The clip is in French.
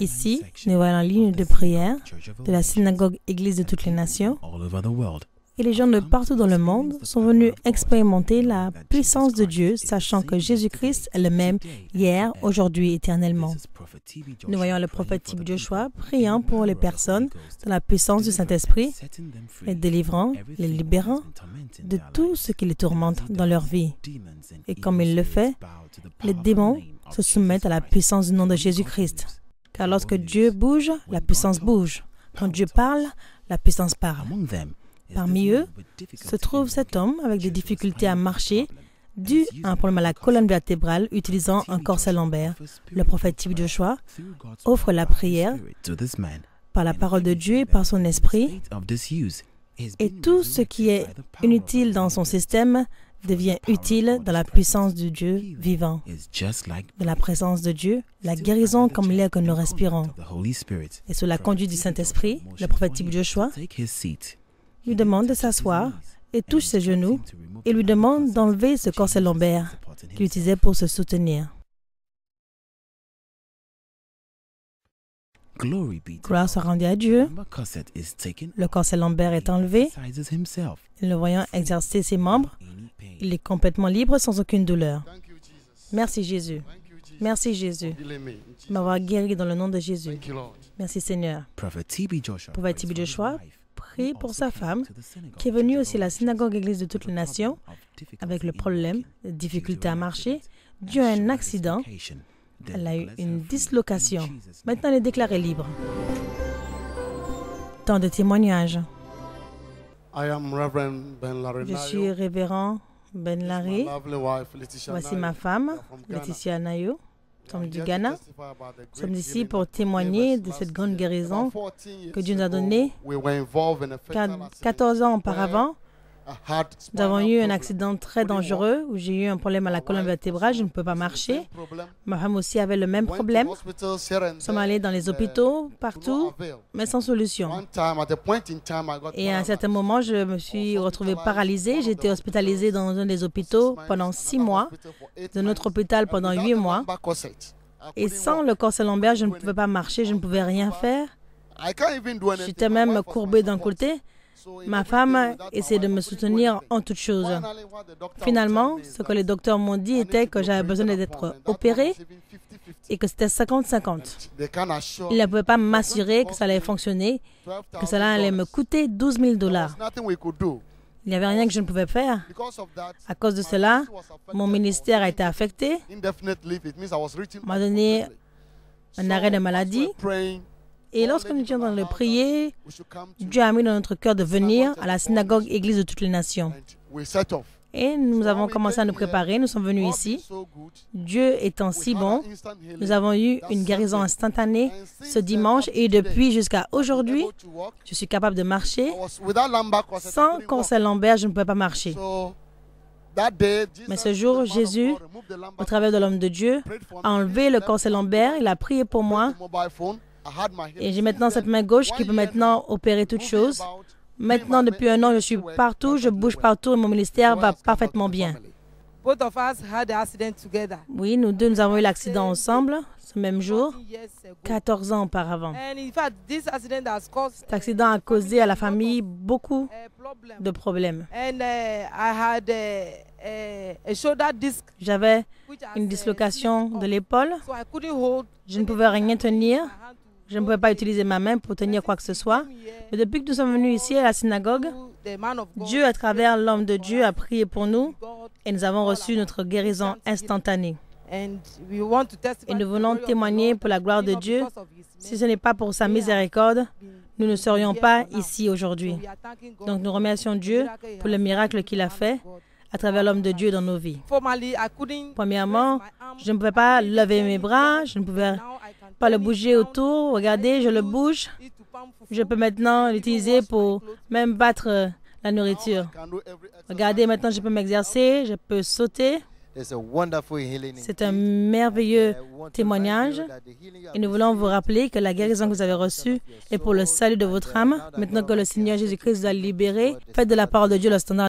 Ici, nous voyons la ligne de prière de la synagogue Église de toutes les nations. Et les gens de partout dans le monde sont venus expérimenter la puissance de Dieu, sachant que Jésus-Christ est le même hier, aujourd'hui, éternellement. Nous voyons le prophète type Joshua priant pour les personnes dans la puissance du Saint-Esprit, les délivrant, les libérant de tout ce qui les tourmente dans leur vie. Et comme il le fait, les démons se soumettent à la puissance du nom de Jésus-Christ. Car lorsque Dieu bouge, la puissance bouge. Quand Dieu parle, la puissance parle. Parmi eux se trouve cet homme avec des difficultés à marcher dû à un problème à la colonne vertébrale utilisant un corset lombaire. Le prophète type Joshua offre la prière par la parole de Dieu et par son esprit et tout ce qui est inutile dans son système devient utile dans la puissance du Dieu vivant. De la présence de Dieu, la guérison comme l'air que nous respirons. Et sous la conduite du Saint-Esprit, le prophète Joshua lui demande de s'asseoir et touche ses genoux et lui demande d'enlever ce corset lombaire qu'il utilisait pour se soutenir. Gloire soit rendue à Dieu. Le corset lombaire est enlevé. Le voyant exercer ses membres, il est complètement libre sans aucune douleur. Merci Jésus. Merci Jésus. M'avoir guéri dans le nom de Jésus. Merci Seigneur. Prophète TB Joshua prie pour sa femme qui est venue aussi à la synagogue église de toutes les nations avec le problème, de difficulté à marcher, dû à un accident. Elle a eu une dislocation. Maintenant, elle est déclarée libre. Tant de témoignages. Je suis révérend Ben Larry. Voici ma femme, Laetitia Nayo. Nous sommes du Ghana. Nous sommes ici pour témoigner de cette grande guérison que Dieu nous a donnée. 14 ans auparavant, nous avons eu un accident très dangereux où j'ai eu un problème à la colonne vertébrale, je ne peux pas marcher. Ma femme aussi avait le même problème. Nous sommes allés dans les hôpitaux, partout, mais sans solution. Et à un certain moment, je me suis retrouvée paralysée. J'ai été hospitalisée dans un des hôpitaux pendant six mois, dans un autre hôpital pendant huit mois. Et sans le corset lombaire, je ne pouvais pas marcher, je ne pouvais rien faire. J'étais même courbée d'un côté. Ma femme essaie de me soutenir en toutes choses. Finalement, ce que les docteurs m'ont dit était que j'avais besoin d'être opérée et que c'était 50-50. Ils ne pouvaient pas m'assurer que ça allait fonctionner, que cela allait me coûter 12 000 dollars. Il n'y avait rien que je ne pouvais faire. À cause de cela, mon ministère a été affecté. m'a donné un arrêt de maladie. Et lorsque nous étions en train de prier, Dieu a mis dans notre cœur de venir à la synagogue Église de toutes les nations. Et nous avons commencé à nous préparer, nous sommes venus ici. Dieu étant si bon, nous avons eu une guérison instantanée ce dimanche et depuis jusqu'à aujourd'hui, je suis capable de marcher. Sans conseil lombaire, je ne pouvais pas marcher. Mais ce jour, Jésus, au travers de l'homme de Dieu, a enlevé le conseil lombaire, il a prié pour moi. Et j'ai maintenant cette main gauche qui peut maintenant opérer toutes choses. Maintenant, depuis un an, je suis partout, je bouge partout et mon ministère va parfaitement bien. Oui, nous deux, nous avons eu l'accident ensemble ce même jour, 14 ans auparavant. Cet accident a causé à la famille beaucoup de problèmes. J'avais une dislocation de l'épaule. Je ne pouvais rien tenir. Je ne pouvais pas utiliser ma main pour tenir quoi que ce soit. Mais depuis que nous sommes venus ici à la synagogue, Dieu, à travers l'homme de Dieu, a prié pour nous et nous avons reçu notre guérison instantanée. Et nous voulons témoigner pour la gloire de Dieu. Si ce n'est pas pour sa miséricorde, nous ne serions pas ici aujourd'hui. Donc nous remercions Dieu pour le miracle qu'il a fait à travers l'homme de Dieu dans nos vies. Premièrement, je ne pouvais pas lever mes bras, je ne pouvais pas le bouger autour. Regardez, je le bouge. Je peux maintenant l'utiliser pour même battre la nourriture. Regardez, maintenant je peux m'exercer, je peux sauter. C'est un merveilleux témoignage et nous voulons vous rappeler que la guérison que vous avez reçue est pour le salut de votre âme. Maintenant que le Seigneur Jésus-Christ vous a libéré, faites de la parole de Dieu le standard